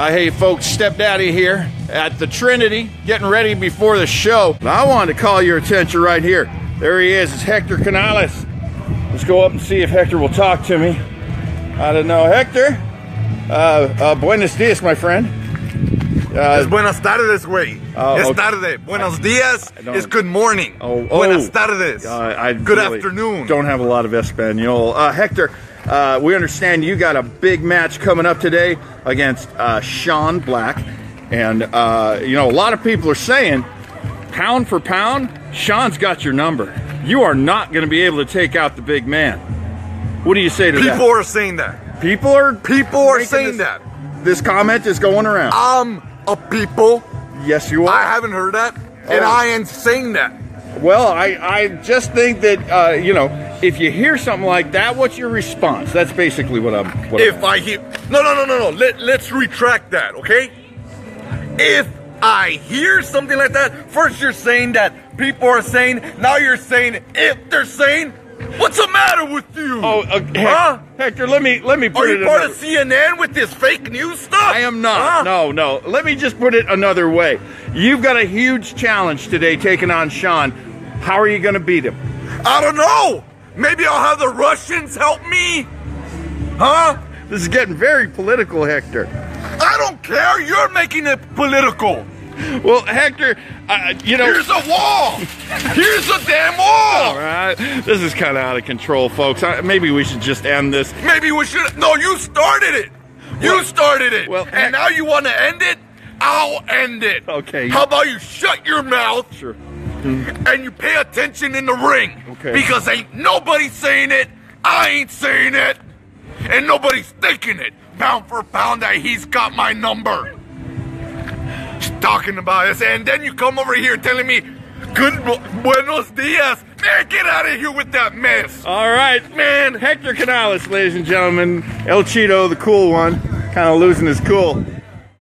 Uh, hey, folks, Stepdaddy here at the Trinity, getting ready before the show. I wanted to call your attention right here. There he is. It's Hector Canales. Let's go up and see if Hector will talk to me. I don't know. Hector, uh, uh, buenos dias, my friend. Es buenas tardes, güey. Oh, es okay. tarde. Buenos dias don't- is good morning. Oh, buenas oh. tardes. Uh, I good really afternoon. Don't have a lot of Espanol. Uh, Hector, uh, we understand you got a big match coming up today against uh, Sean Black, and uh, you know a lot of people are saying, pound for pound, Sean's got your number. You are not going to be able to take out the big man. What do you say to People that? People are saying that. People are People are saying this- that. This comment is going around. I'm people. yes, you are. I haven't heard that, and Oh. I ain't saying that. Well, I, I just think that uh, you know if you hear something like that, what's your response? That's basically what I'm. What If I'm, I hear no, no, no, no, no. Let let's retract that, okay? If I hear something like that, first you're saying that people are saying. Now you're saying if they're saying. What's the matter with you? oh, uh, huh? Hector, let me let me put Are it. you part another- of CNN with this fake news stuff? I am not. Huh? No, no. Let me just put it another way. You've got a huge challenge today, taking on Sean. How are you going to beat him? I don't know. Maybe I'll have the Russians help me. Huh? This is getting very political, Hector. I don't care. You're making it political. Well, Hector, uh, you know. Here's a wall. Here's a damn wall. right, this is kind of out of control, folks. I, maybe we should just end this. Maybe we should. No, you started it. You Well- started it. well, and now you want to end it? I'll end it. Okay. How about you shut your mouth Sure. and you pay attention in the ring? Okay. Because ain't nobody saying it. I ain't saying it. And nobody's thinking it. Pound for pound that he's got my number. Talking about us, And then you come over here telling me, good buenos dias. Man, get out of here with that mess. All right, man. Hector Canales, ladies and gentlemen. El Chido, the cool one, kind of losing his cool.